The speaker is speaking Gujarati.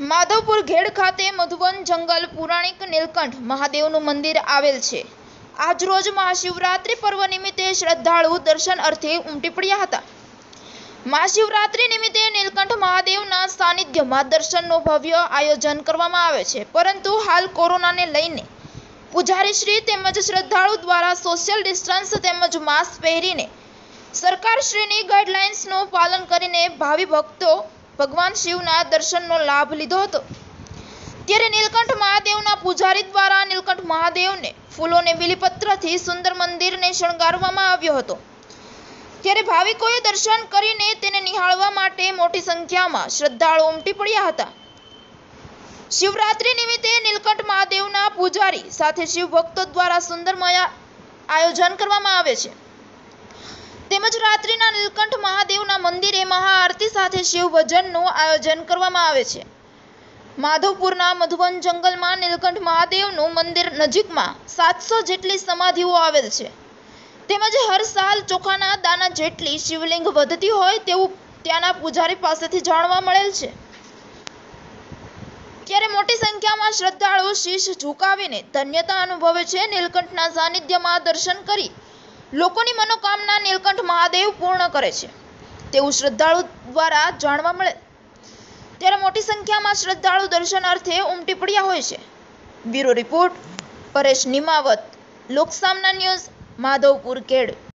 માધવપુર ઘેડ ખાતે મધુવન જંગલ, પુરાણિક નીલકંઠ મહાદેવનું મંદિર આવેલ છે. આજરોજ મહાશિવરાત્રિ પર્વ નિમિત્તે શ્રદ્ધાળુ દર્શન અર્થે ઉમટી પડ્યા હતા. મહાશિવરાત્રિ નિમિત્તે નીલકંઠ મહાદેવના સાનિધ્યમાં દર્શનનું ભવ્ય આયોજન કરવામાં આવે છે. પરંતુ હાલ કોરોનાને લઈને પૂજારીશ્રી તેમજ શ્રદ્ધાળુ દ્વારા સોશિયલ ડિસ્ટન્સ તેમજ માસ્ક પહેરીને સરકારશ્રીની ગાઈડલાઇન્સનું પાલન કરીને ભાવિ ભક્તો ભગવાન શિવના દર્શનનો લાભ લીધો હતો. ત્યારે નીલકંઠ મહાદેવના પૂજારી દ્વારા નીલકંઠ મહાદેવને ફૂલોને બિલીપત્રથી સુંદર મંદિરને શણગારવામાં આવ્યો હતો. ત્યારે ભાવિકોએ દર્શન કરીને તેને નિહાળવા માટે મોટી સંખ્યામાં શ્રદ્ધાળુ ઉમટી પડ્યા હતા. શિવરાત્રિ નિમિત્તે નીલકંઠ મહાદેવના પૂજારી સાથે શિવભક્તો દ્વારા સુંદરમય આયોજન કરવામાં આવે છે. તેમજ રાત્રિના નીલકંઠ મહાદેવના મંદિરે મહાઆરતી સાથે શિવ ભજનનું આયોજન કરવામાં આવે છે. માધવપુરના મધુવન જંગલમાં નીલકંઠ મહાદેવનું મંદિર નજીકમાં સાતસો જેટલી સમાધિઓ આવેલ છે. તેમજ હર સાલ ચોખાના દાના જેટલી શિવલિંગ વધતી હોય તેવું ત્યાંના પૂજારી પાસેથી જાણવા મળેલ છે. ત્યારે મોટી સંખ્યામાં શ્રદ્ધાળુ શીશ ઝુકાવીને ધન્યતા અનુભવે છે, નીલકંઠના સાનિધ્યમાં દર્શન કરી લોકોની મનોકામના નીલકંઠ મહાદેવ પૂર્ણ કરે છે. તેવું શ્રદ્ધાળુ દ્વારા જાણવા મળે. ત્યારે મોટી સંખ્યામાં શ્રદ્ધાળુ દર્શનાર્થે ઉમટી પડ્યા હોય છે. Bureau report Paresh Nimavat, Loksamna news, Madhavpur કેડ.